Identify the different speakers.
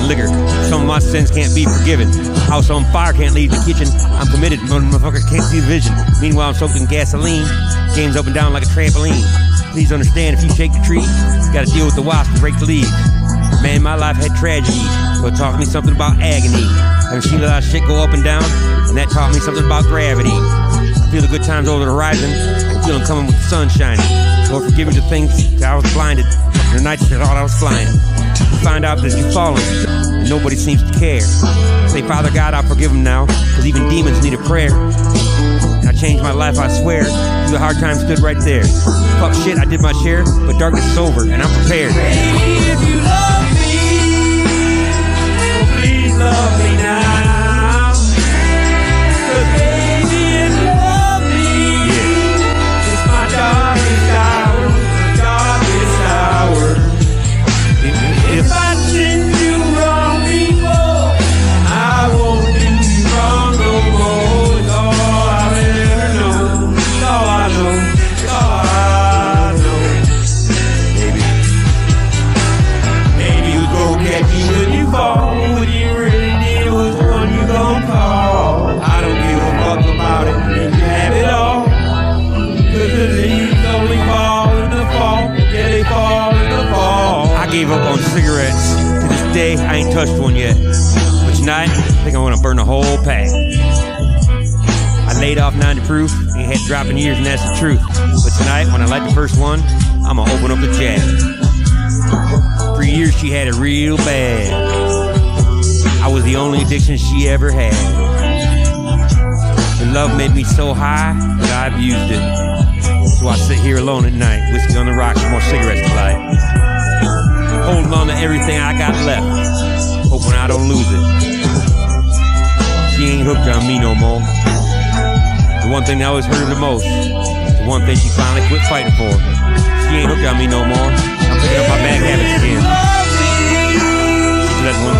Speaker 1: drinking liquor. Some of my sins can't be forgiven. House on fire can't leave the kitchen. I'm committed, motherfucker can't see the vision. Meanwhile, I'm soaked in gasoline. Game's up and down like a trampoline. Please understand if you shake the tree, gotta deal with the wasp and break the leaves. Man, my life had tragedy, but taught me something about agony. I've seen a lot of shit go up and down, and that taught me something about gravity. I feel the good times over the horizon, I feel them coming with the sun shining. Lord, forgive me the things that I was blinded, the nights that I thought I was flying. You find out that you've fallen, and nobody seems to care. Say, Father God, I forgive them now, because even demons need a prayer. And I changed my life, I swear. Through the hard times stood right there. Fuck shit, I did my share, but darkness is over, and I'm prepared. Cigarettes. To this day, I ain't touched one yet. But tonight, I think I'm gonna burn the whole pack. I laid off 90 proof, ain't had to drop in years, and that's the truth. But tonight, when I light the first one, I'm gonna open up the jack. For years, she had it real bad. I was the only addiction she ever had. And love made me so high that I abused it. So I sit here alone at night, whiskey on the rocks, more cigarettes to light Holding on to everything I got left, hoping I don't lose it. She ain't hooked on me no more. The one thing that always hurt her the most, the one thing she finally quit fighting for. She ain't hooked on me no more. I'm picking up my bad habits again. She doesn't want